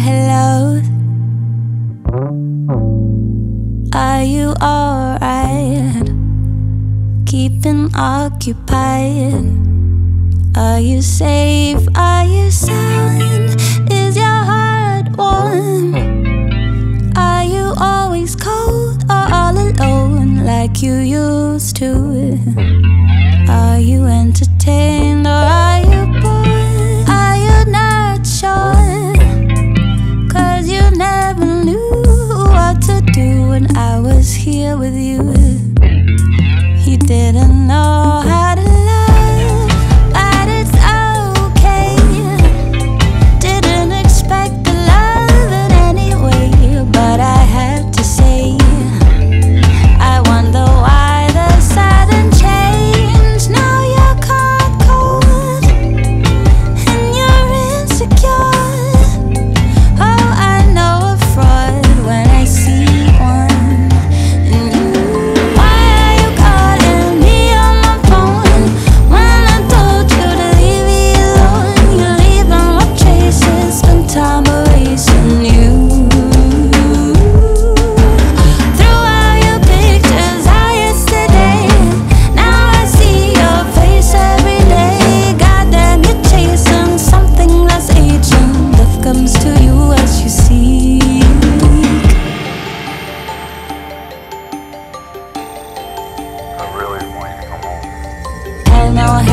hello. Are you alright? Keeping occupied. Are you safe? Are you sound? Is your heart warm? Hmm. Are you always cold or all alone like you used to? Hmm. was here with you. now I